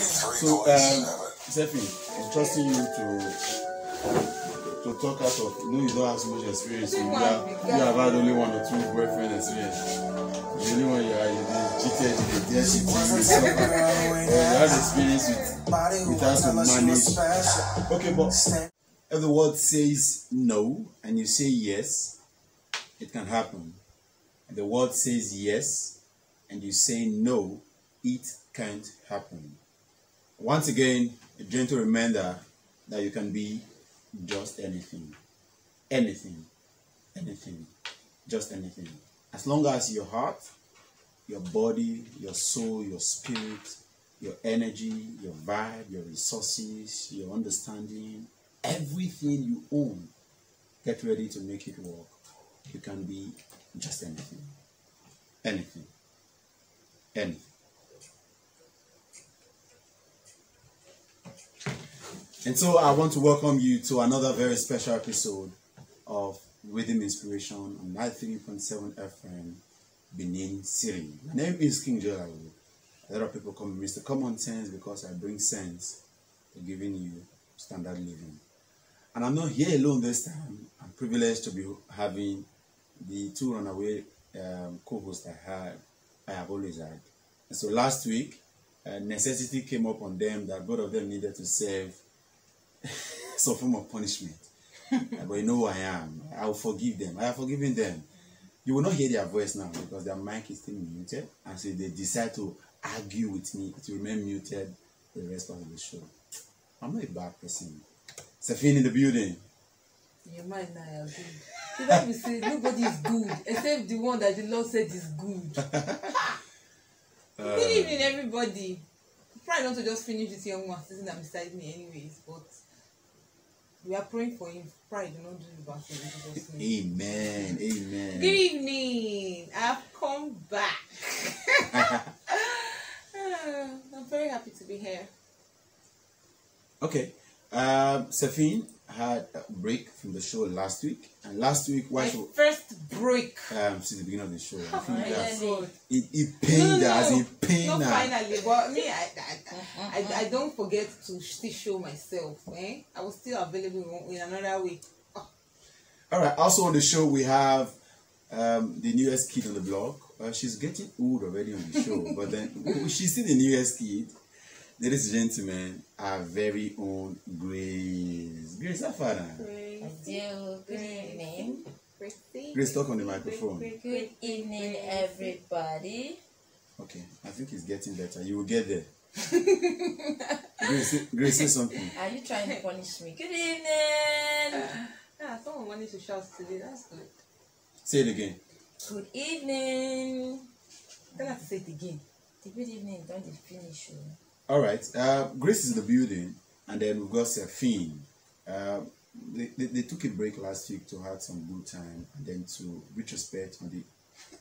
So, um, Zephyr, I'm trusting you to to talk out of. You know, you don't have so much experience. You have, you have had only one or two boyfriend experience. The only one you are, you did cheated, you did dare cheating, you suffer. But you have experience with, with how to manage. Okay, but if the word says no and you say yes, it can happen. If the word says yes and you say no, it can't happen. Once again, a gentle reminder that you can be just anything. Anything. Anything. Just anything. As long as your heart, your body, your soul, your spirit, your energy, your vibe, your resources, your understanding, everything you own, get ready to make it work. You can be just anything. Anything. Anything. And so I want to welcome you to another very special episode of Rhythm Inspiration on 93.7 FM, Benin City. My name is King Joel. A lot of people call me Mr. Common Sense because I bring sense to giving you standard living. And I'm not here alone this time. I'm privileged to be having the two runaway um, co-hosts I have, I have always had. And so last week, uh, necessity came up on them that both of them needed to serve some form of punishment. but you know who I am. I will forgive them. I have forgiven them. You will not hear their voice now because their mic is still muted. And so they decide to argue with me to remain muted the rest of the show. I'm not a bad person. Safin in the building. Your mind now are good. The Bible say nobody is good except the one that the Lord said is good. Uh, Good evening, everybody. Try not to just finish this young one sitting beside me, anyways. But we are praying for him. Pride, do not do the bad thing. in Jesus' name. Amen. Amen. Good evening. I've come back. I'm very happy to be here. Okay. Um, Sephine had a break from the show last week. And last week, why My show, first break. um, since the beginning of the show, I think my that's, it, it pained her, as in pained Not her. finally, but me, I, I, I, I don't forget to still show myself. Eh? I was still available in another way. Oh, All right. Also on the show, we have um, the newest kid on the block. Uh, she's getting old already on the show, but then she's still the newest kid. Ladies and gentlemen, our very own Grace. Grace, how far now? Hello, good evening. Grace, talk on the microphone. Good evening, everybody. Okay, I think it's getting better. You will get there. Grace, Grace, say something. Are you trying to punish me? Good evening. Yeah, someone wanted to shout today. That's good. Say it again. Good evening. Tell her to say it again. The good evening don't dey finish o. All right. Uh, Grace is the building, and then we've got Sephine. Uh, they, they, they took a break last week to have some good time, and then to retrospect on the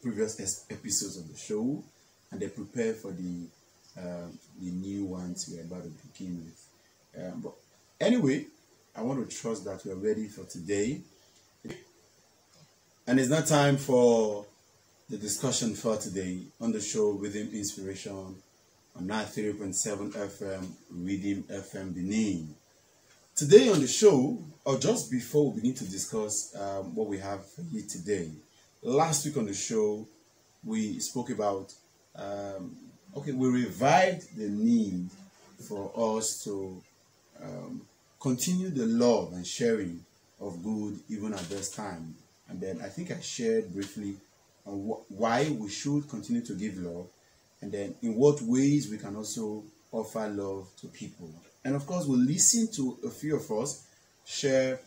previous es- episodes of the show, and they prepare for the uh, the new ones we're about to begin with. Um, but anyway, I want to trust that we're ready for today, and it's not time for the discussion for today on the show Rhythm Inspiration on 93.7 FM, Rhythm FM Benin. Today on the show, or just before we begin to discuss um, what we have you today, last week on the show, we spoke about, um, okay, we revived the need for us to um, continue the love and sharing of good even at this time. And then I think I shared briefly on wh- why we should continue to give love and then in what ways we can also offer love to people. And of course, we'll listen to a few of us share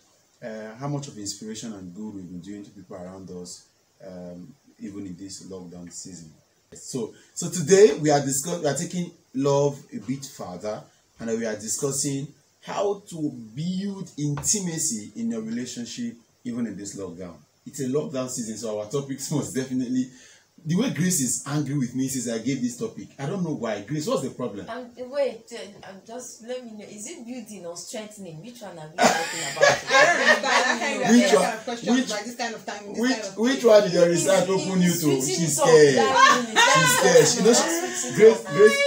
uh, how much of inspiration and good we've been doing to people around us, um, even in this lockdown season. So, so today we are discuss we are taking love a bit further, and we are discussing how to build intimacy in your relationship even in this lockdown. It's a lockdown season, so our topics must definitely. The way Grace is angry with me since I gave this topic, I don't know why. Grace, what's the problem? Um, wait, uh, um, just let me know. Is it building or strengthening? Which one are we talking about? I don't understand that kind of, Which one- which- by this kind of time. This Which kind of which one did your research open you to? She's scared. She's scared. She knows it Grace, up. Grace,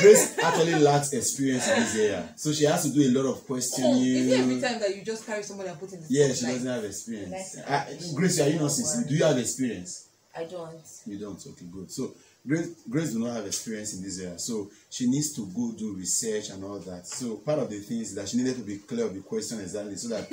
Grace actually lacks experience in this area, so she has to do a lot of Oh, is it every questioning. time that you just carry somebody and put in the Yeah, she doesn't have experience. Uh, Grace, are you not sincere? Do you have experience? I don't. You don't. Okay, good. So Grace, Grace do not have experience in this area, so she needs to go do research and all that. So part of the things that she needed to be clear of the question exactly, so that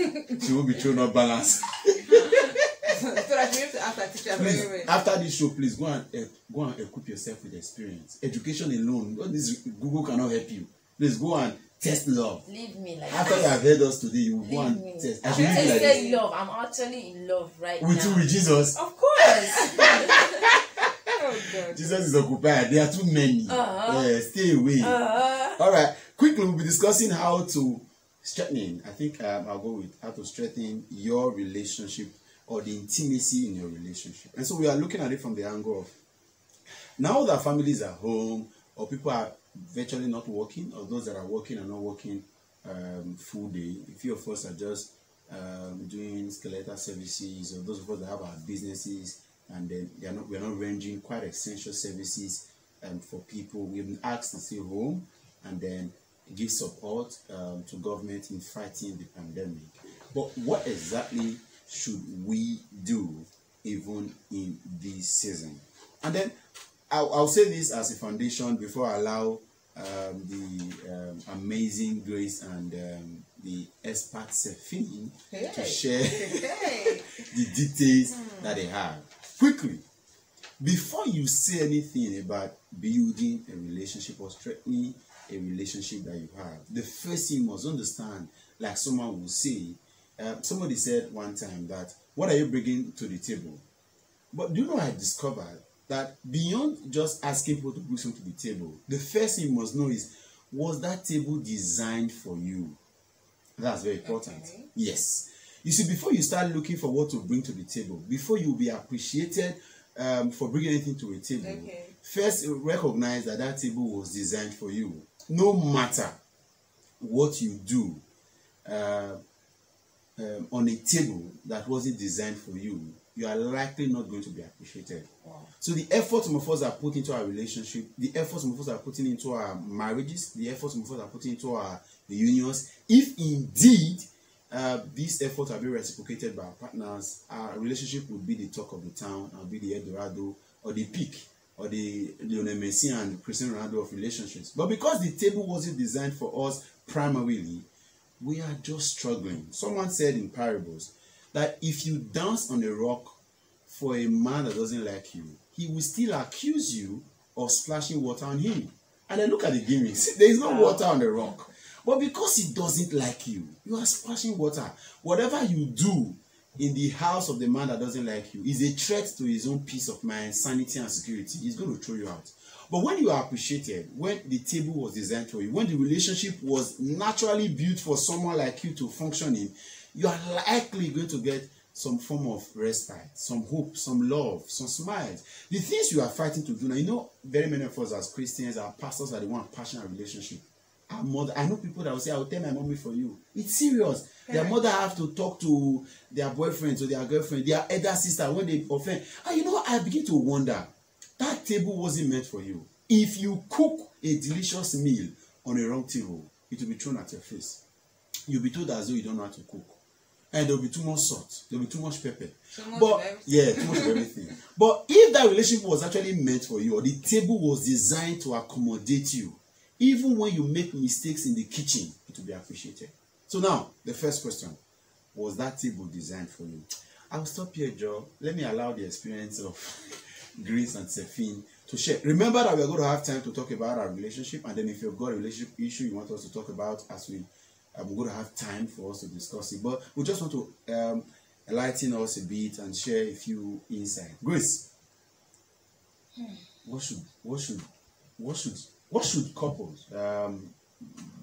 she won't be thrown off balance. so that you have to ask her teacher please, very well. after this show, please go and eh, go and equip yourself with experience. Education alone, all this Google cannot help you. Please go and test love. Leave me like After you have heard us today, you will go and me. test. I should leave like this. love. I'm actually in love right With now. you, with Jesus. Of course. Oh God. Jesus is occupied. There are too many. Uh-huh. Yeah, stay away. uh, All right. Quickly, we'll be discussing how to strengthen. I think um, I'll go with how to strengthen your relationship or the intimacy in your relationship. And so we are looking at it from the angle of now that families are home or people are virtually not working, or those that are working are not working um, full day. A few of us are just um, doing skeletal services, or those of us that have our businesses, and then they are not, we are not rendering quite essential services um, for people. We've been asked to stay home and then give support um, to government in fighting the pandemic. But what exactly should we do even in this season? And then I'll, I'll say this as a foundation before I allow um, the um, amazing Grace and um, the expert to Hey. share Hey. the details that they have. Quickly, before you say anything about building a relationship or strengthening a relationship that you have, the first thing you must understand, like someone will say, uh, somebody said one time that, What are you bringing to the table? But do you know I discovered that beyond just asking people to bring something to the table, the first thing you must know is was that table designed for you? That's very important. Okay. Yes. You see, before you start looking for what to bring to the table, before you be appreciated um, for bringing anything to a table, Okay. first recognize that that table was designed for you. No matter what you do uh, um, on a table that wasn't designed for you, you are likely not going to be appreciated. wow. So the effort some of us are put into our relationship, the effort some of us are putting into our marriages, the effort some of us are putting into our unions, if indeed uh, these efforts are being reciprocated by our partners, our relationship would be the talk of the town, and be the Eldorado or the peak or the Lionel Messi and Cristiano Ronaldo of relationships. But because the table wasn't designed for us primarily, we are just struggling. Someone said in parables that if you dance on a rock for a man that doesn't like you, he will still accuse you of splashing water on him. And then look at the gimmicks. There is no water on the rock. But because he doesn't like you, you are splashing water. Whatever you do in the house of the man that doesn't like you is a threat to his own peace of mind, sanity, and security. He's going to throw you out. But when you are appreciated, when the table was designed for you, when the relationship was naturally built for someone like you to function in, you are likely going to get some form of respite, some hope, some love, some smiles. The things you are fighting to do now, you know, very many of us as Christians, our pastors are the one passionate relationship. Our mother, I know people that will say, I will tell my mommy for you. It's serious. Their mother have to talk to their boyfriend or their girlfriend, their elder sister when they offend. And you know, I begin to wonder, that table wasn't meant for you. If you cook a delicious meal on a wrong table, it will be thrown at your face. You'll be told as though you don't know how to cook. And there'll be too much salt, there'll be too much pepper. Too much but yeah, too much of everything. But if that relationship was actually meant for you, or the table was designed to accommodate you, even when you make mistakes in the kitchen, it will be appreciated. So now, the first question was that table designed for you? I'll stop here, Joe. Let me allow the experience of Grace and Sephine to share. Remember that we're going to have time to talk about our relationship, and then if you've got a relationship issue you want us to talk about, as we um, we're going to have time for us to discuss it. But we just want to um, enlighten us a bit and share a few insights. Grace, what should what should what should what should couples, um,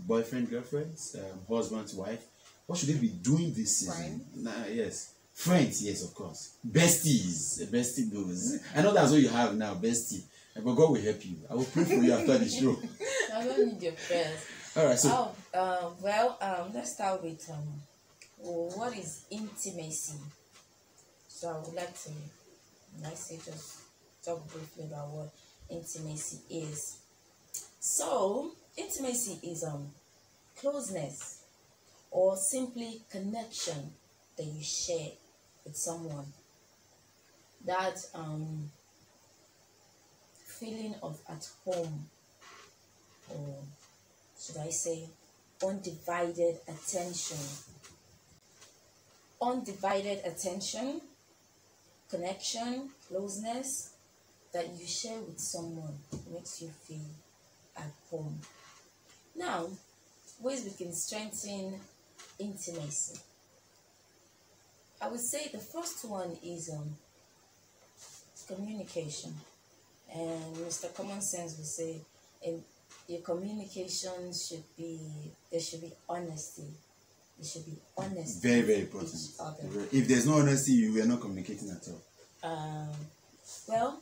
boyfriend, girlfriends, um, husbands, wife, what should they be doing this season? Nah, yes, friends, yes, of course. Besties, bestie goes. I know that's what you have now, bestie. But God will help you. I will pray for you after the show. I don't need your prayers. All right, so Oh, um, well, um, let's start with um, what is intimacy? So I would like to, say, just talk briefly about what intimacy is. So, intimacy is um closeness or simply connection that you share with someone. That um feeling of at home or should I say undivided attention. Undivided attention, connection, closeness that you share with someone makes you feel at home. Now, ways we can strengthen intimacy. I would say the first one is um, communication. And Mr. Common Sense would say in your communication should be there should be honesty. There should be honesty. Very, very important. If there's no honesty, you are not communicating at all. Um, well,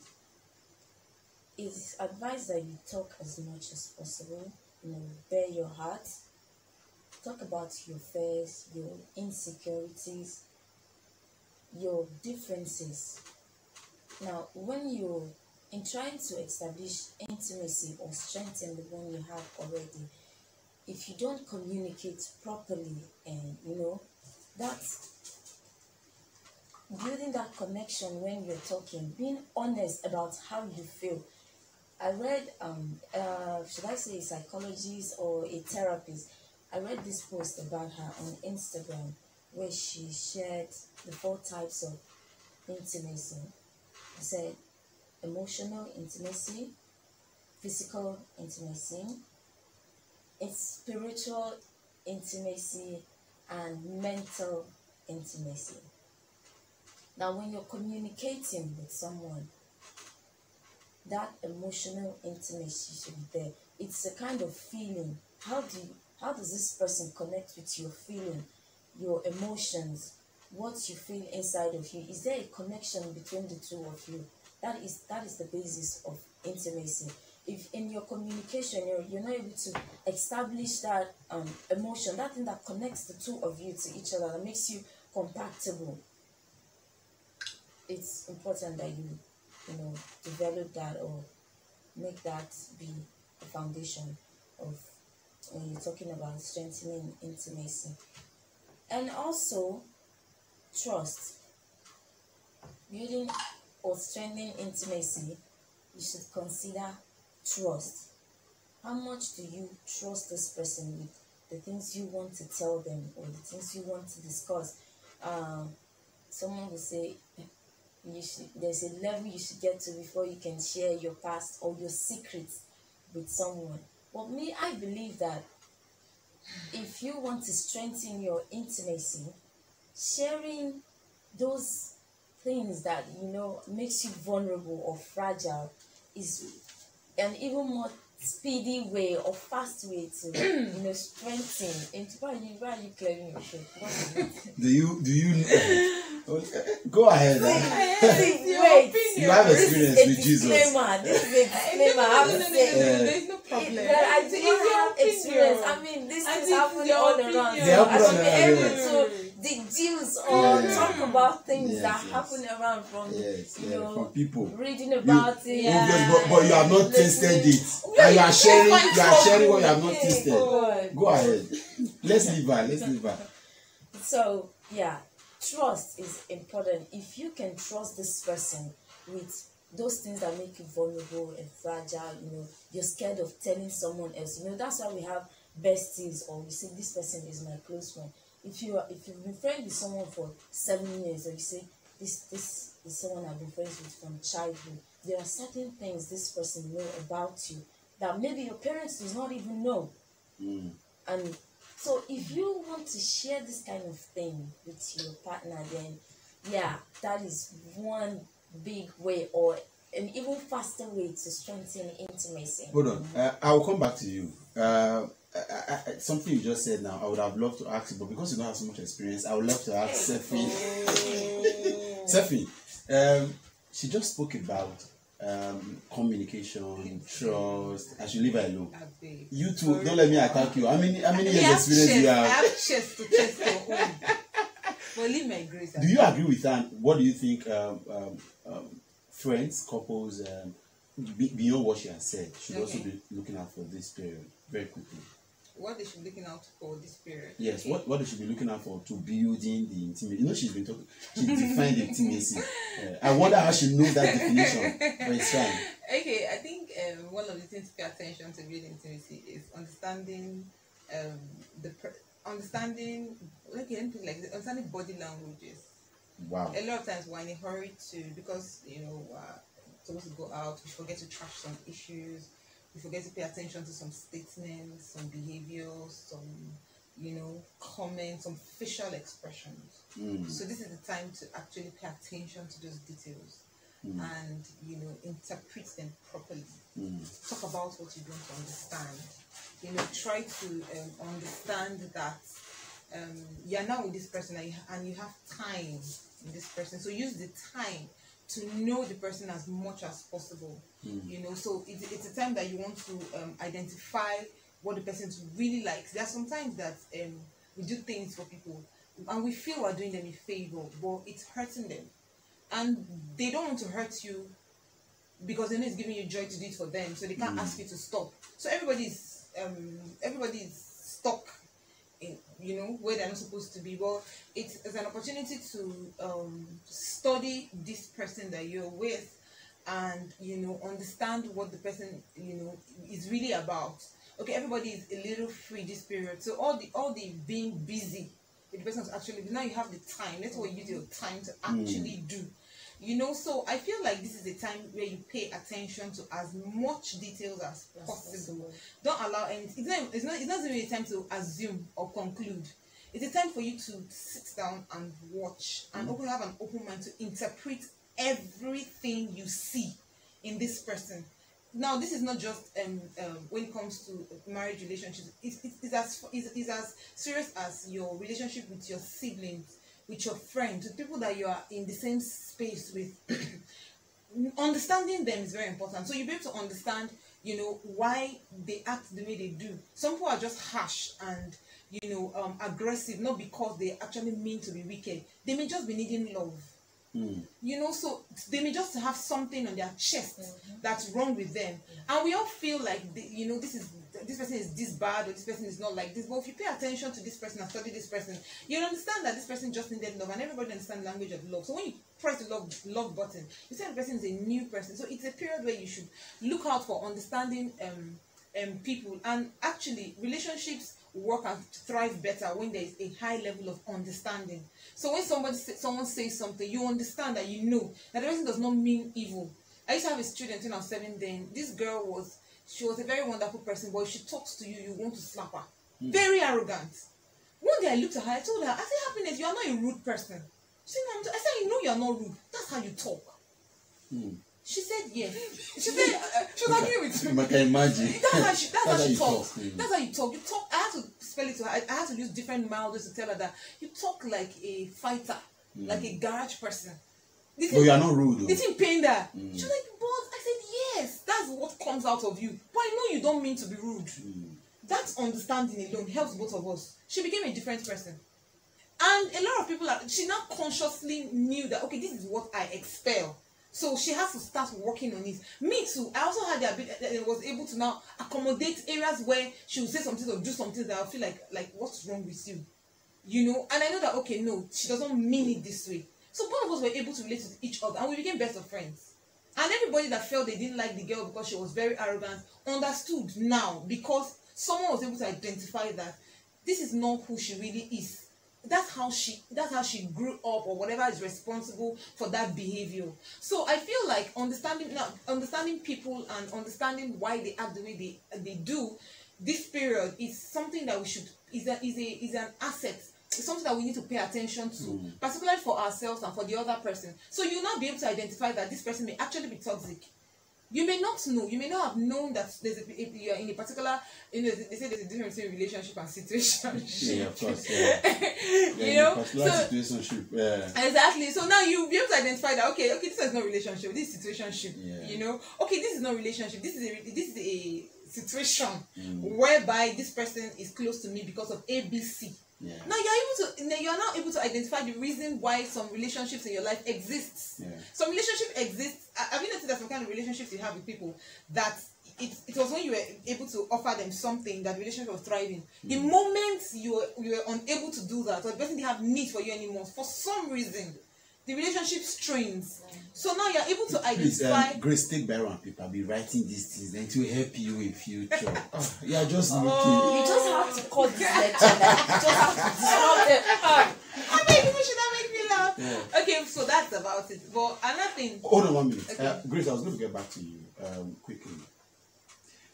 it's advised that you talk as much as possible. You know, bare your heart. Talk about your fears, your insecurities, your differences. Now, when you're in trying to establish intimacy or strengthen the one you have already, if you don't communicate properly and you know that's building that connection when you're talking, being honest about how you feel. I read, um, uh, should I say, a psychologist or a therapist? I read this post about her on Instagram where she shared the four types of intimacy. She said emotional intimacy, physical intimacy, spiritual intimacy, and mental intimacy. Now, when you're communicating with someone, that emotional intimacy should be there. It's a kind of feeling. How do you, how does this person connect with your feeling, your emotions, what you feel inside of you? Is there a connection between the two of you? That is that is the basis of intimacy. If in your communication you're, you're not able to establish that um, emotion, that thing that connects the two of you to each other, that makes you compatible, it's important that you you know develop that or make that be the foundation of when you're talking about strengthening intimacy and also trust building or strengthening intimacy you should consider trust. How much do you trust this person with? The things you want to tell them or the things you want to discuss. Um, someone will say you should there's a level you should get to before you can share your past or your secrets with someone. But me i believe that if you want to strengthen your intimacy sharing those things that you know makes you vulnerable or fragile is an even more speedy way or fast way to you know strengthen into why are you why are you clearing your throat what is it Do you do you eh, go ahead? eh? It's your Wait. opinion. You have this experience is a with Jesus. disclaimer this is a disclaimer i have no, to no, no, say no, no, Yeah. no, there's no problem. It- I do not your have opinion. experience. I mean, this is happening all around. They So happen I should be able yes. To deduce or Yeah. talk about things Yes, that yes. happen around from Yes, you yeah, know from people. reading about it. Obvious, but, but you have not tasted it. And you are sharing you are sharing what you have not Yeah, tasted. God. Go ahead. Let's leave her. Let's leave her. So yeah, trust is important. If you can trust this person with those things that make you vulnerable and fragile, you know, you're scared of telling someone else. You know, that's why we have besties or we say this person is my close friend. If you are if you've been friends with someone for seven years or you say this this is someone I've been friends with from childhood, there are certain things this person know about you that maybe your parents does not even know. Mm. And so if you want to share this kind of thing with your partner, then yeah, that is one big way or an even faster way to strengthen intimacy. Hold on. Uh, I will come back to you. Uh, I, I, something you just said now, I would have loved to ask you, but because you don't have so much experience, I would love to ask Sefi. Sefi, um, she just spoke about um, communication, trust. I should leave her alone. You too. Don't let me attack you. How many how many years experience you I have? have chest to chest for home. But leave my grace. Do you agree with that? What do you think? Um, um, um, friends, couples, um, be, beyond what she has said, should also be looking out for this period very quickly. What they should be looking out for this period. Yes, what, what they should be looking out for to building the intimacy. You know, she's been talking, she defined intimacy. Uh, I wonder how she knows that definition, but it's fine. Okay, I think um, one of the things to pay attention to build intimacy is understanding um, the per- understanding like let me put it like this, understanding body languages. Wow. A lot of times we're in a hurry to because you know we're supposed to go out, we forget to trash some issues, we forget to pay attention to some statements, some behaviors, some you know comments, some facial expressions. Mm, So this is the time to actually pay attention to those details mm, and you know interpret them properly. mm, Talk about what you don't understand. You know, try to um, understand that um, you're now with this person and you, and you have time with this person. So use the time to know the person as much as possible. Mm, You know, so it's, it's a time that you want to um, identify what the person really likes. There are sometimes that um, we do things for people and we feel we're doing them a favor, but it's hurting them. And they don't want to hurt you because they know it's giving you joy to do it for them, so they can't Mm. ask you to stop. So everybody's um, everybody's stuck in you know where they're not supposed to be. But it's, it's an opportunity to um, study this person that you're with and you know understand what the person you know is really about. Okay everybody is a little free this period. So all the all the being busy with the person is actually now you have the time. That's what you use your time to hmm. actually do. You know so i feel like this is a time where you pay attention to as much details as That's possible. possible. don't allow any it's not it's not it's not really a time to assume or conclude. It's a time for you to sit down and watch and hmm. open have an open mind to interpret everything you see in this person. Now this is not just um, um when it comes to marriage relationships. It's, it's, it's as it's, it's as serious as your relationship with your siblings with your friends with people that you are in the same space with. Understanding them is very important. So you'll be able to understand you know why they act the way they do. Some people are just harsh and you know um aggressive not because they actually mean to be wicked. They may just be needing love mm, you know so they may just have something on their chest that's wrong with them. And we all feel like the, you know this is this person is this bad or this person is not like this. But if you pay attention to this person and study this person you'll understand that this person just needed love and everybody understands the language of love. So when you press the love love button you see the person is a new person. So it's a period where you should look out for understanding um um people. And actually relationships work and thrive better when there is a high level of understanding. So when somebody someone says something you understand that you know that the person does not mean evil. I used to have a student when i was seven then. This girl was she was a very wonderful person but if she talks to you you want to slap her. Very arrogant. One day i looked at her i told her i said happiness you are not a rude person. She said no I'm t- i said you know you are not rude. That's how you talk. Mm. She said yes she said uh, she was agreeing with me I can imagine. that's how she that's, how she talks. talk, mm. That's how you talk. You talk. I had to spell it to her. I, I had to use different mouths to tell her that you talk like a fighter, like a garage person. This But you are not rude. though. This thing pained her. Mm. She was like, but I said yes. That's what comes out of you. But I know you don't mean to be rude. Mm, That understanding alone helps both of us. She became a different person. And a lot of people are she now consciously knew that okay, this is what I expel. So she has to start working on it. Me too. I also had the ability uh, was able to now accommodate areas where she would say something or do something that I feel like like what's wrong with you? You know, and I know that okay, no, she doesn't mean it this way. So both of us were able to relate to each other and we became best of friends. And everybody that felt they didn't like the girl because she was very arrogant understood now because someone was able to identify that this is not who she really is. That's how she that's how she grew up or whatever is responsible for that behavior. So I feel like understanding now understanding people and understanding why they act the way they they do this period is something that we should is a is a is an asset. It's something that we need to pay attention to hmm. particularly for ourselves and for the other person. So you'll not be able to identify that this person may actually be toxic you may not know you may not have known that there's a if you're in a particular you know they say there's a difference between relationship and situation Yeah, of course. Yeah. you Yeah, know a particular so situationship. Yeah. Exactly. So now you'll be able to identify that okay, okay, this is not relationship, this is situationship. Yeah. You know, okay, this is not relationship. This is a this is a situation Mm. whereby this person is close to me because of ABC. Yeah. Now you're able to you're now able to identify the reason why some relationships in your life exists. Yeah. Some relationship exists. Have you noticed that some kind of relationships you have with people that it, it was when you were able to offer them something that relationship was thriving. The Hmm. moment you were, you were unable to do that or the person didn't have need for you anymore for some reason, the relationship strains. So now you're able to Please, identify. um, Grace, take Bible and paper. Be writing these things, then it will help you in future. oh, you are just looking. You just have to cut this lecture. You just have to disrupt it. Ah. I beg you, should that make me laugh? Yeah. Okay, so that's about it. But another thing. Hold on one minute. Okay. Uh, Grace, I was going to get back to you um, quickly.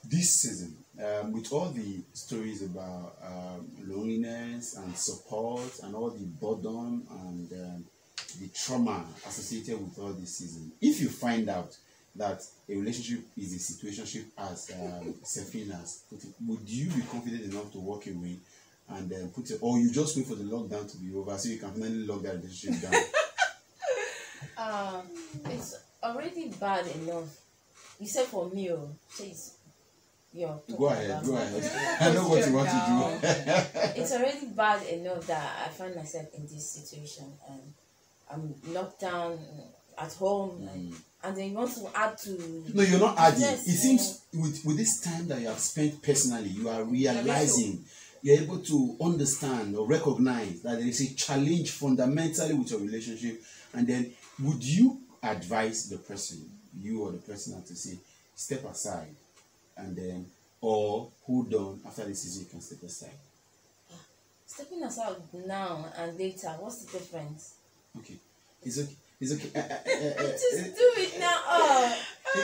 This season, um, with all the stories about um, loneliness and support and all the boredom and um, the trauma associated with all this season, if you find out that a relationship is a situationship as um, Sephine has put it, would you be confident enough to walk away and then put it, or you just wait for the lockdown to be over so you can finally lock that relationship down? Um, it's already bad enough. You said for me, oh, so it's you're talking Go ahead, go ahead. I know what you want to do. It's already bad enough that I find myself in this situation and I'm locked down at home and, mm. and then you want to add to No, you're not adding. Yes, it seems with, with this time that you have spent personally, you are realizing, you're able to understand or recognize that there is a challenge fundamentally with your relationship. And then, would you advise the person, you or the person, to say, step aside, and then, or hold on after the season, you can step aside? Ah, stepping aside now and later. What's the difference? Okay, it's okay. It's okay. Uh, uh, uh, uh, Just do it now. Oh, do,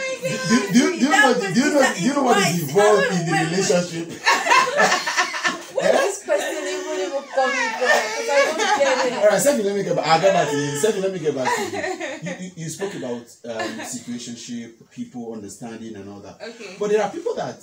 do, do, do you know, do you know, do you know what is involved in the relationship? where is this question even even coming from? Because I don't get All it. right, Sefi, let me get back. I'll get back to you. Sefi, let me get back to you. You, you, you spoke about um, situationship, people understanding, and all that. Okay. But there are people that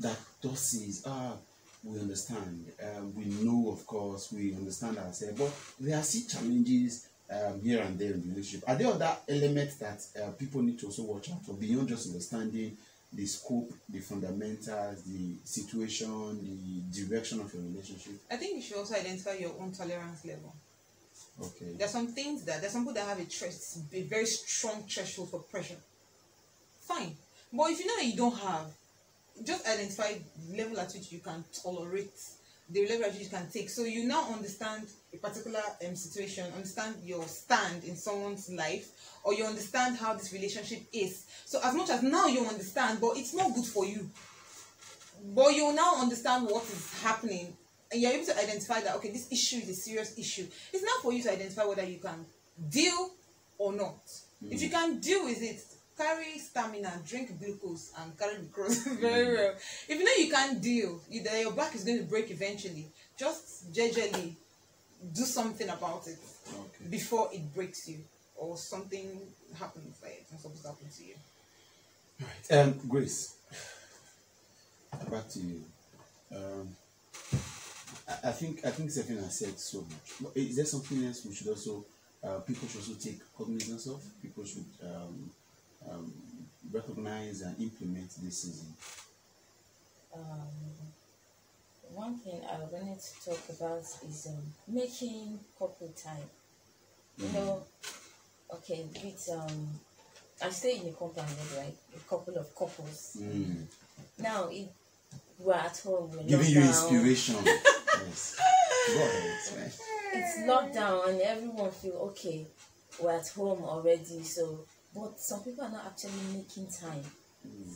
that just says, ah, we understand. Um, we know, of course, we understand ourselves. But there are still challenges um, here and there in the relationship. Are there other elements that uh, people need to also watch out for beyond just understanding the scope, the fundamentals, the situation, the direction of your relationship? I think you should also identify your own tolerance level. Okay. There's some things that there's some people that have a trust, a very strong threshold for pressure. Fine, but if you know that you don't have, just identify the level at which you can tolerate, the level at which you can take. So you now understand a particular um, situation, understand your stand in someone's life, or you understand how this relationship is. So as much as now you understand, but it's not good for you. But you now understand what is happening and you're able to identify that okay, this issue is a serious issue. It's now for you to identify whether you can deal or not. If you can deal with it, carry stamina, drink glucose, and carry the cross very well. If you know you can't deal, you, that your back is going to break eventually, just gingerly do something about it Okay. before it breaks you or something happens that it's not supposed to happen to you. Right. Um, Grace, back to you. Um, I, I think I think Stephen has said so much. Is there something else we should also uh, people should also take cognizance of? People should um, um, recognize and implement this season. Um, one thing I wanted to talk about is um, making couple time. You know, okay, with um, I stay in a compound, right? A couple of couples. Mm. Now, if we're at home, we're Giving you down, inspiration. yes. Go ahead. It's lockdown, and everyone feel okay. We're at home already, so but some people are not actually making time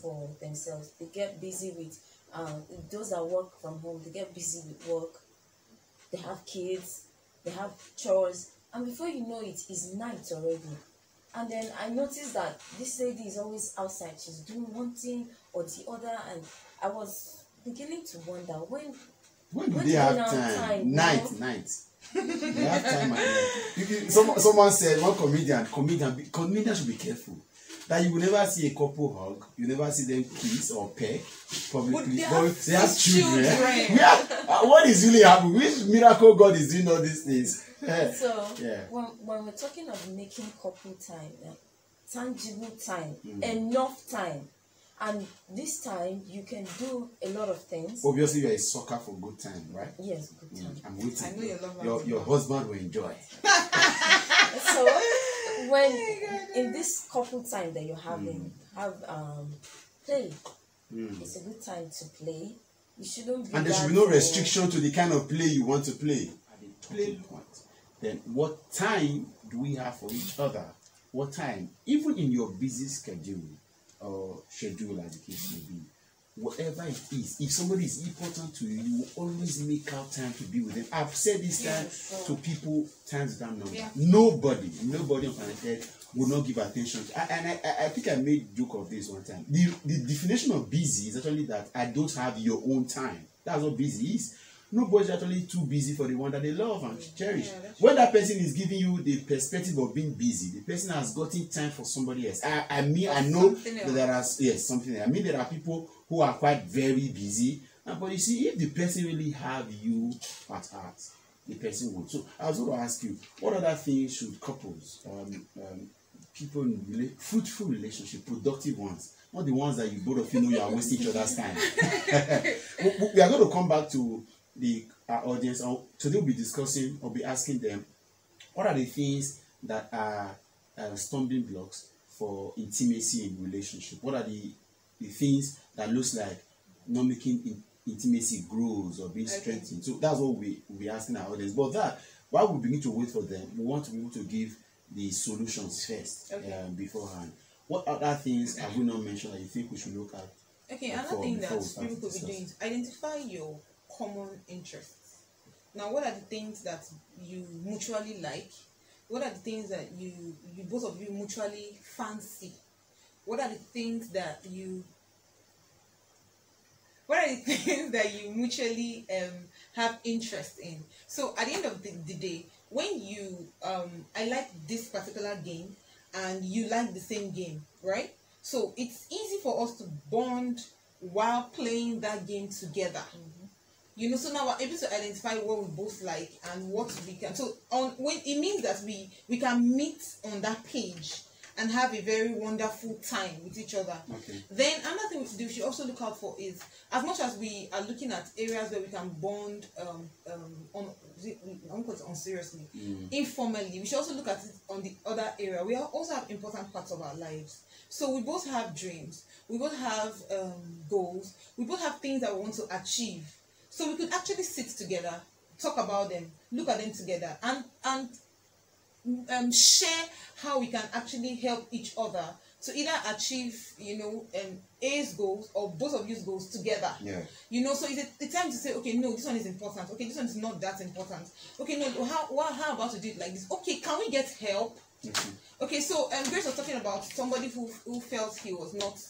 for themselves. They get busy with um, those that work from home. They get busy with work. They have kids. They have chores, and before you know it, it's night already. And then I noticed that this lady is always outside. She's doing one thing or the other, and I was beginning to wonder when When do When they have time? time, Night, no? night. They have time night. You, you, someone, someone said, one comedian, comedian, be- comedian should be careful. That you will never see a couple hug, you never see them kiss or peck publicly. But they have they have children. children. yeah. Uh, what is really happening? Which miracle God is doing all these things? Eh, So Yeah. when when we're talking of making couple time, like tangible time, Mm. enough time, and this time you can do a lot of things Obviously, you're a sucker for good time, right? yes good time I'm waiting. I know your love Your, language. your husband will enjoy. so when in this couple time that you're having have um play Mm. it's a good time to play you shouldn't be And there should be no restriction to the kind of play you want to play. At the talking point. Then what time do we have for each other? What time? Even in your busy schedule or schedule as the case may be, whatever it is, if somebody is important to you, you will always make out time to be with them. I've said this time to people times down number. Yeah. Nobody, nobody on planet Earth will not give attention. To, and I, I, I think I made joke of this one time. The, the definition of busy is actually that I don't have your own time. That's what busy is. Nobody's actually too busy for the one that they love and cherish. Yeah, when that person is giving you the perspective of being busy, the person has gotten time for somebody else. I, I mean, I know that there are yes something. I mean, there are people who are quite very busy, and but you see, if the person really have you at heart, the person would. So I was going to ask you, what other things should couples, um, um, people in rela- fruitful relationship, productive ones, not the ones that you both of you know you are wasting each other's time. we are going to come back to the our audience. and Today we'll be discussing or be asking them what are the things that are uh, stumbling blocks for intimacy in relationship? What are the, the things that looks like not making in, intimacy grows or being Okay. strengthened? So that's what we be asking our audience. But that while we begin to wait for them, we want to be able to give the solutions first Okay. um, beforehand. What other things have we not mentioned that you think we should look at? Okay, another thing that we people could be doing is identify your common interests. Now, what are the things that you mutually like? What are the things that you, you both of you mutually fancy? What are the things that you what are the things that you mutually um, have interest in? So at the end of the, the day, when you um, I like this particular game and you like the same game, right? So it's easy for us to bond while playing that game together. You know, so now we're able to identify what we both like and what we can. So on when it means that we we can meet on that page and have a very wonderful time with each other. Okay. Then another thing we should do, we should also look out for is as much as we are looking at areas where we can bond um um on I won't on seriously informally, we should also look at it on the other area. We also have important parts of our lives. So we both have dreams, we both have um goals, we both have things that we want to achieve. So we could actually sit together, talk about them, look at them together, and and um, share how we can actually help each other to either achieve, you know, um, A's goals or both of you's goals together. Yeah. You know, so it's a, a time to say, okay, no, this one is important. Okay, this one is not that important. Okay, no, how what, how about to do it like this? Okay, can we get help? Okay, so um, Grace was talking about somebody who who felt he was not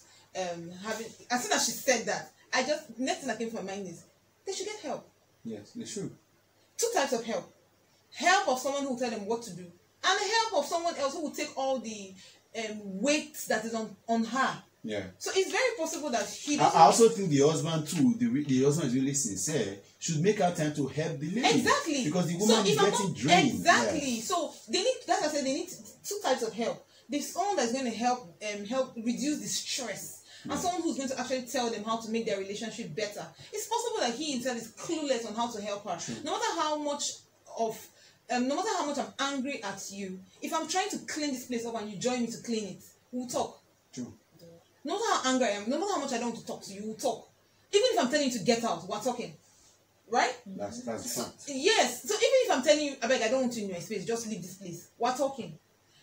um having. As soon as she said that, I just next thing that came to my mind is they should get help. Yes, they should. Two types of help: help of someone who will tell them what to do, and help of someone else who will take all the um weight that is on on her. Yeah. So it's very possible that he. I, I also think the husband too, the, the husband is really sincere, should make out time to help the lady. Exactly. Because the woman so is I'm getting not, drained. Exactly. So they need that's why I said they need two types of help. There's someone that's going to help um help reduce the stress. And someone who's going to actually tell them how to make their relationship better. It's possible that he himself is clueless on how to help her. No matter how much of um, no matter how much I'm angry at you, if I'm trying to clean this place up and you join me to clean it, we'll talk. True. No matter how angry I am, no matter how much I don't want to talk to you, we'll talk. Even if I'm telling you to get out, we're talking. Right? That's that's the fact. Yes. So even if I'm telling you, I beg, I don't want you in your space, just leave this place. We're talking.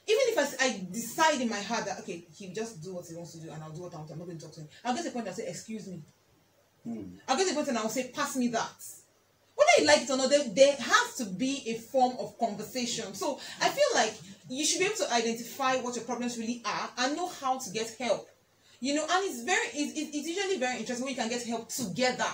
Even if I, I decide in my heart that okay, he'll just do what he wants to do, and I'll do what I want. I'm not going to talk to him. I'll get to a point and say, excuse me. Hmm. I'll get to a point and I'll say, pass me that. Whether you like it or not, there, there has to be a form of conversation. So I feel like you should be able to identify what your problems really are and know how to get help. You know, and it's very, it's, it's it's usually very interesting when you can get help together.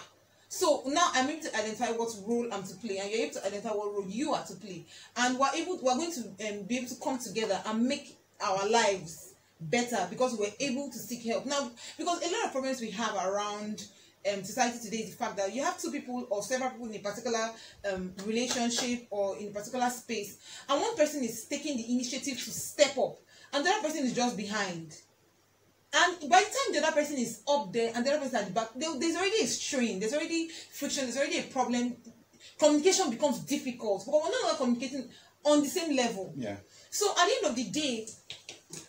So now I'm able to identify what role I'm to play, and you're able to identify what role you are to play, and we're able, we're going to um, be able to come together and make our lives better because we're able to seek help now. Because a lot of problems we have around um, society today is the fact that you have two people or several people in a particular um, relationship or in a particular space, and one person is taking the initiative to step up, and the other person is just behind and by the time the other person is up there and the other person at the back there, there's already a strain there's already friction there's already a problem. Communication becomes difficult. Because we're no longer communicating on the same level. Yeah. so at the end of the day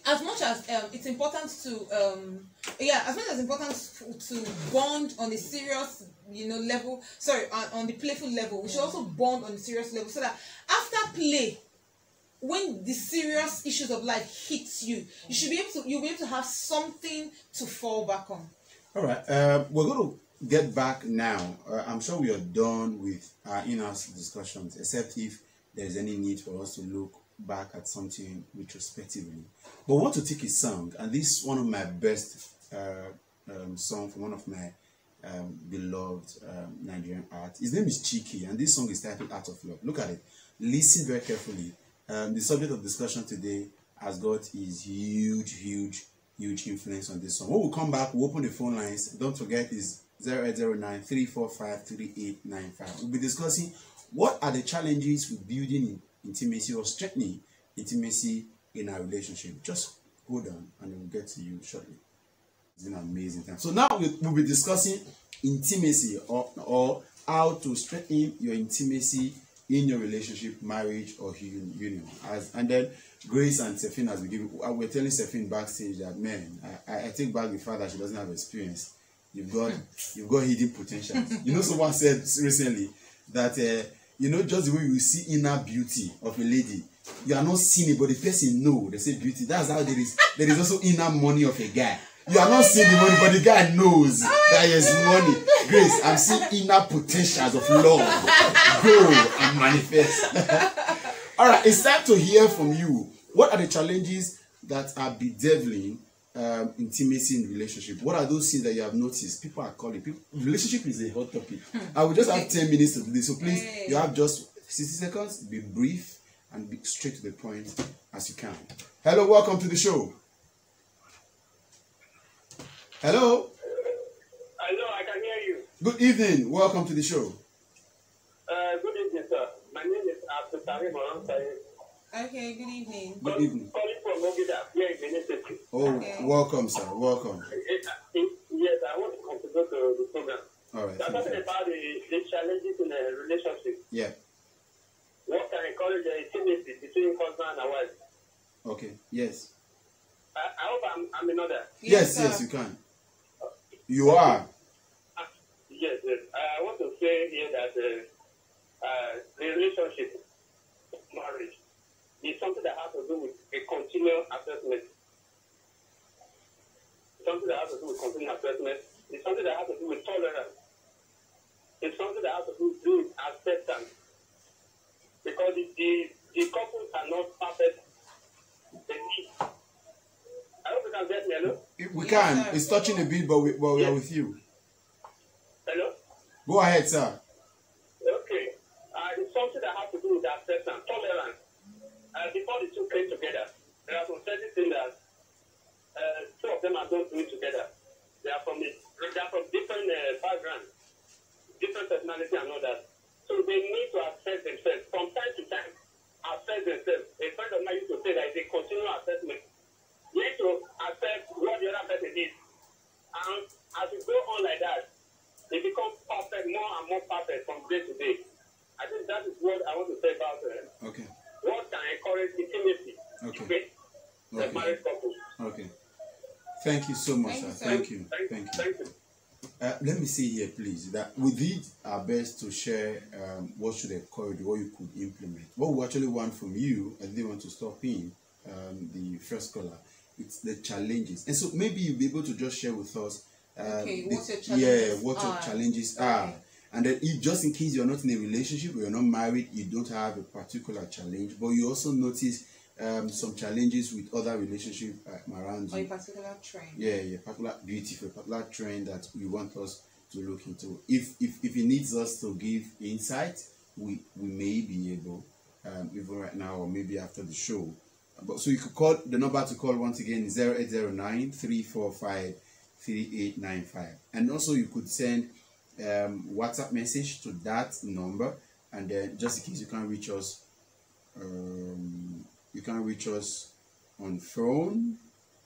as much as um, it's important to um, yeah as much as it's important to bond on a serious you know level sorry on, on the playful level we should also bond on the serious level so that after play when the serious issues of life hits you you should be able to you'll be able to have something to fall back on All right. Uh, we're going to get back now. Uh, I'm sure we are done with our in-house discussions, except if there's any need for us to look back at something retrospectively. But want to take a song, and this is one of my best uh, um, song from one of my um, beloved um, Nigerian art. His name is Chike, and this song is titled Art of Love. Look at it. Listen very carefully. Um, the subject of discussion today has got his huge, huge, huge influence on this song. When we come back, we'll open the phone lines. Don't forget, it's 0809 345 3895. We'll be discussing what are the challenges with building in- intimacy or strengthening intimacy in our relationship. Just hold on, and we'll get to you shortly. It's been an amazing time. So now we- we'll be discussing intimacy or, or how to strengthen your intimacy in your relationship, marriage, or un- union. As and then Grace and Sefin as we give uh, we're telling Sefin backstage that man, I, I- I take back the fact that she doesn't have experience. You've got you've got hidden potentials. You know, someone said recently that uh, you know just the way you see inner beauty of a lady, you are not seeing it, but the person know they say beauty. That's how there is there is also inner money of a guy. You are not seeing the money, but the guy knows that he has money. Grace, I'm seeing inner potentials of love. Go and manifest. All right, it's time to hear from you. What are the challenges that are bedeviling um, intimacy in relationship? What are those things that you have noticed? People are calling. People, relationship is a hot topic. I will just have 10 minutes to do this. So please, Hey. you have just 60 seconds. Be brief and be straight to the point as you can. Hello, welcome to the show. Hello, Hello, good evening. Welcome to the show. Uh, good evening, sir. My name is Abdul Karim Oransai. okay good evening Good evening. Calling from Ogida, here in Benin City. Oh, Okay. welcome, sir. Welcome. Eh, eh, Yes, I want to contribute to the program. All right. We are thank talking about the, the challenges in a relationship. Yeah. What can encourage the intimacy between husband and wife? Okay. Yes. I, I hope I'm, I'm in order. Yes. sir. Yes, you can. You are. Uh, Yes, yes. I want to say here that uh, uh, the relationship, marriage, is something that has to do with a continual assessment. Something that has to do with continual assessment. It's something that has to do with tolerance. It's something that has to do with acceptance. Because the, the, the couples are not perfect. I hope you can get me. Hello? We can. sir. It's touching a bit, but we, but we are with you. Hello? Go ahead, sir. Something that has to do with acceptance, tolerance. Uh, before the two came together, there are some certain things that uh, two of them are not doing together. They are from a, they are from different uh, backgrounds, different personality and all that. So they need to accept themselves from time to time. Accept themselves. A friend of mine used to say that it's a continual assessment. You need to accept what the other person is. And as you go on like that, they become perfect, more and more perfect from day to day. I think that is what I want to say about uh, Okay. what can encourage intimacy Okay. with the Okay. married couple. Okay. Thank you so much, Thank sir. you, sir. Thank you. Thank, Thank you. Thank you. Uh, let me see here, please, that we did our best to share um, what should encourage, what you could implement. What we actually want from you, I didn't want to stop in um, the first caller, it's the challenges. And so maybe you'll be able to just share with us. Um, Okay, the- what your Yeah, what your are. challenges Okay. are. And then, if just in case you're not in a relationship or you're not married, you don't have a particular challenge, but you also notice um, some challenges with other relationship um, around or a you particular trend yeah, yeah, particular beautiful, popular trend that we want us to look into. If if if it needs us to give insight, we we may be able, um, even right now or maybe after the show. But so you could call the number to call once again is 0809 345 3895. And also you could send um WhatsApp message to that number and then just in case you can't reach us um you can reach us on phone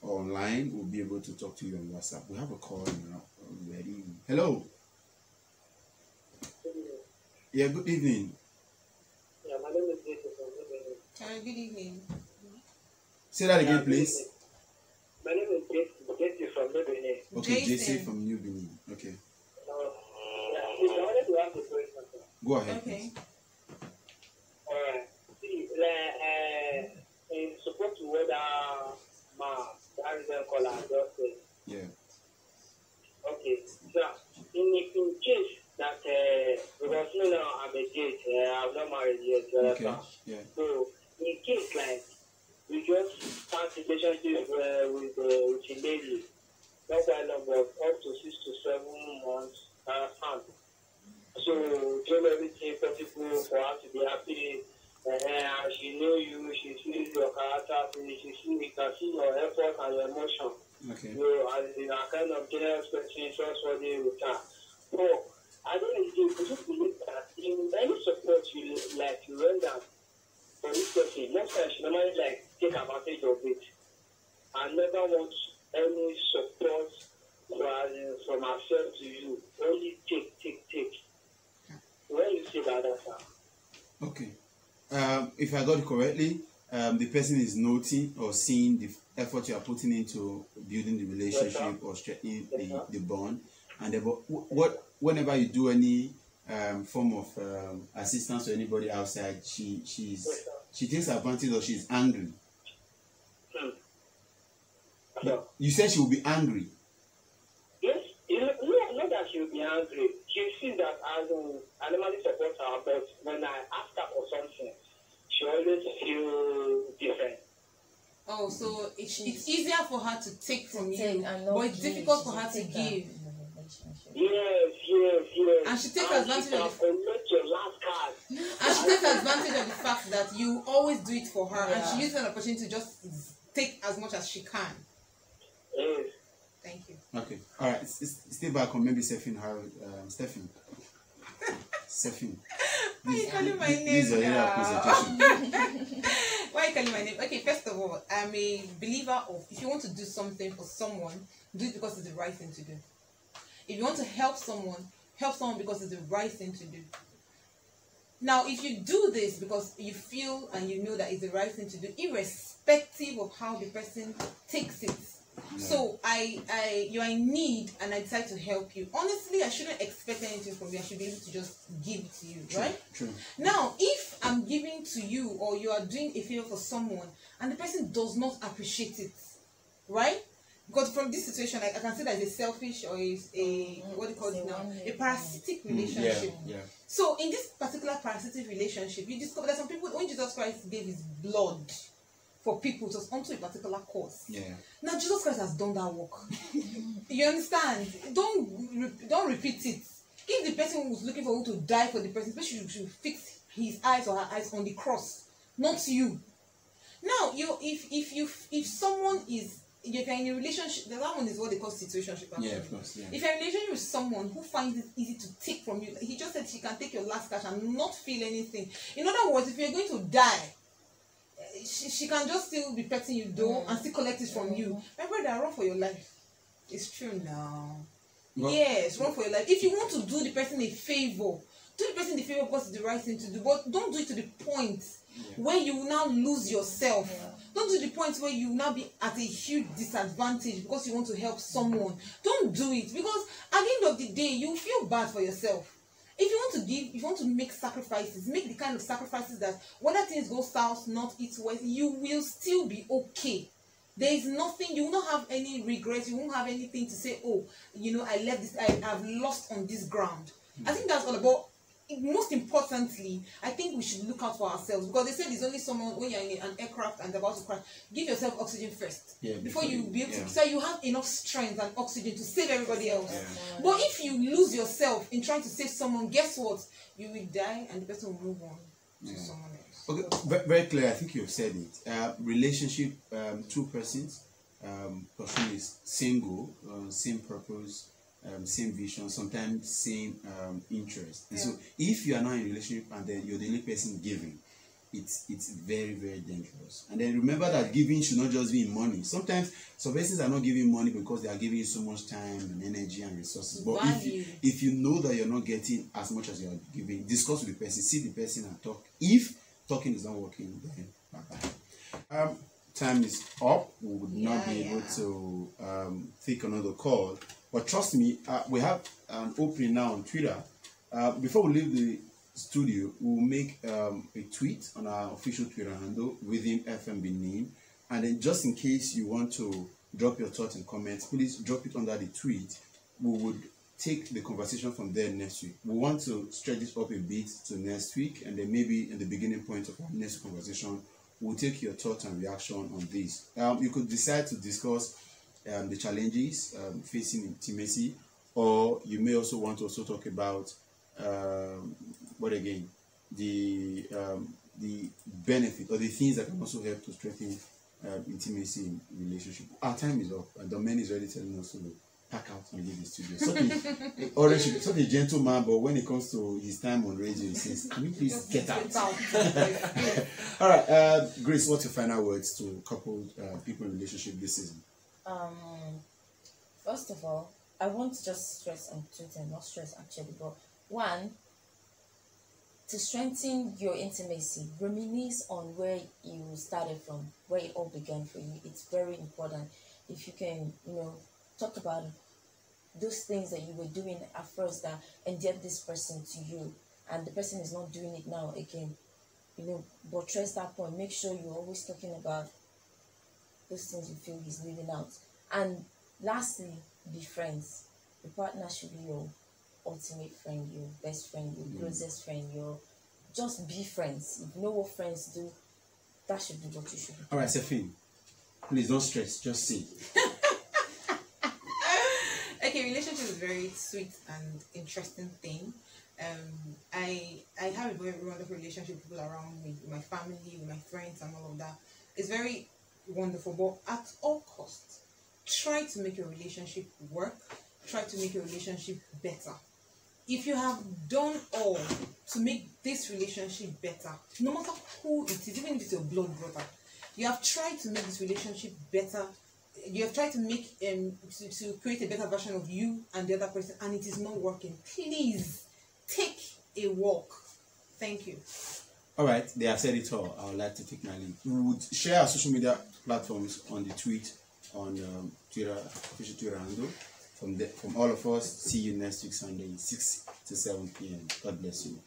online, we'll be able to talk to you on WhatsApp. We have a call now already. Hello. Yeah, good evening. Yeah, my name is Jason from Lebanon. Uh, good evening. Say that again, Yeah, please. My name is Jason, Jason from Lebanon. Okay, JC Jason. from New Benin. Okay, Uh, yeah, please, I wanted to ask a question. go ahead. Okay. please. Alright. See, like, uh, in support to what uh, ma, that the caller just said. Yeah. Okay. So, in, in case that, uh, because you know, I'm gay, uh, I'm not married yet, you Okay. understand? Yeah. So, in case like we just start relationship uh, with uh, with a lady, not quite long, but up to six to seven months, uh, and so do everything possible for her to be happy. Uh, she know you, she sees your character, she see, we can see your effort and emotion. Know, as in of person, trustworthy with her. So, I don't believe that in any support you like you render for this person, most times she normally like take advantage of it and never want any support from, from to you. Only take, take, take. When you say that, that's her. Okay. Um, if I got it correctly, um, the person is noting or seeing the effort you are putting into building the relationship or strengthening the, the bond, and what whenever you do any um, form of um, assistance to anybody outside, she she's she takes advantage or she's angry. So, You said she will be angry. Yes, not that she will be angry. She sees that as um, I normally support her, but when I ask her for something, she always feel different. Oh, so it's, it's easier for her to take from you, Take and but it's difficult for her to give. in the relationship. Yes, yes, yes. And she takes And advantage she of the- your last card. And she takes advantage of the fact that you always do it for her, and she uses an opportunity to just take as much as she can. Yes. Thank you. Okay. All right. s- s- Stay back on maybe Stephen Harold. Um, Stephen. Why you calling my name this is your area of now? Why are you calling my name? Okay, first of all, I'm a believer of if you want to do something for someone, do it because it's the right thing to do. If you want to help someone, help someone because it's the right thing to do. Now, if you do this because you feel and you know that it's the right thing to do, irrespective of how the person takes it. So I, I, you are in need, and I decide to help you. Honestly, I shouldn't expect anything from you. I should be able to just give it to you, right? True. Now, if I'm giving to you or you are doing a favor for someone and the person does not appreciate it, right? Because from this situation, I, I can say that it's a selfish or is a what do you call it now? A parasitic Mm, yeah. relationship. Yeah. So in this particular parasitic relationship, you discover that some people, when Jesus Christ gave his blood for people, was onto a particular cause. Yeah. Now Jesus Christ has done that work. you understand? Don't re- don't repeat it. If the person was looking for who to die for the person, the person should, fix his eyes or her eyes on the cross, not you. Now, you if if you if someone is if you're in a relationship, the that one is what they call situationship. actually. Yeah. Of course. Yeah. If you're in a relationship with someone who finds it easy to take from you, he just said she can take your last cash and not feel anything. In other words, if you're going to die, she, she can just still be petting you though and still collect it from you. My brother, run for your life. It's true now. Well- yes, run for your life. If you want to do the person a favor, do the person the favor because it's the right thing to do. But don't do it to the point where you will now lose yourself. Yeah. Don't do the point where you will now be at a huge disadvantage because you want to help someone. Don't do it because at the end of the day, you feel bad for yourself. If you want to give, if you want to make sacrifices, make the kind of sacrifices that whether things go south, not east, west, you will still be okay. There is nothing, you will not have any regrets, you won't have anything to say, oh, you know, I left this, I have lost on this ground. I think that's all about most importantly, I think we should look out for ourselves because they said there's only someone when you're in an aircraft and about to crash, give yourself oxygen first Yeah, before before you be able yeah. to so you have enough strength and oxygen to save everybody else. Yeah. But if you lose yourself in trying to save someone, guess what? You will die and the person will move on to someone else. Okay, very clear. I think you've said it. Uh, relationship, um, two persons, um, person is single, uh, same purpose, um, same vision, sometimes same um, interest. And so, if you are not in relationship and then you're the only person giving, it's it's very very dangerous. And then remember that giving should not just be in money. Sometimes some persons are not giving money because they are giving you so much time and energy and resources. But if you, if you know that you're not getting as much as you're giving discuss with the person see the person and talk. If talking is not working then bye bye um time is up. We would not Yeah, be able yeah. to um take another call but trust me uh, we have an opening now on twitter uh, before we leave the studio, we'll make um, a tweet on our official Twitter handle Rhythm FM Benin. And then, just in case you want to drop your thoughts and comments, please drop it under the tweet. We would take the conversation from there next week. We want to stretch this up a bit to next week, and then maybe in the beginning point of our next conversation, we'll take your thoughts and reaction on this. Um, you could decide to discuss um, the challenges um, facing intimacy, or you may also want to also talk about um, what again the um, the benefit or the things that can also help to strengthen um, intimacy in relationship. Our time is up, and Domain is already telling us to pack out and leave the studio. Such a, such a gentleman, but when it comes to his time on radio, he says, "Can you please get out?" All right, uh, Grace, what's your final words to couple uh, people in relationship this season? Um, first of all, I want to just stress on two things, not stress actually, but one, to strengthen your intimacy, reminisce on where you started from, where it all began for you. It's very important. If you can, you know, talk about those things that you were doing at first that endeared this person to you, and the person is not doing it now again, you know, but buttress that point. Make sure you're always talking about those things you feel he's leaving out. And lastly, be friends. Your partner should be your ultimate friend, your best friend, your closest friend, your just be friends. If you know what friends do, that should be what you should be. All right, Sephine, please don't stress, just say. okay, relationship is a very sweet and interesting thing. Um, I I have a very wonderful relationship with people around me, with my family, with my friends, and all of that. It's very wonderful, but at all costs, try to make your relationship work. Try to make your relationship better. If you have done all to make this relationship better, no matter who it is, even if it's your blood brother, you have tried to make this relationship better you have tried to make um to, to create a better version of you and the other person and it is not working please take a walk thank you All right, they have said it all. I would like to take my leave. We would share our social media platforms on the tweet, on um, Twitter, official Twitter handle. From the, from all of us, see you next week Sunday, 6 to 7 p.m. God bless you.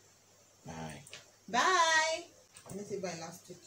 Bye. bye i didn't say bye last week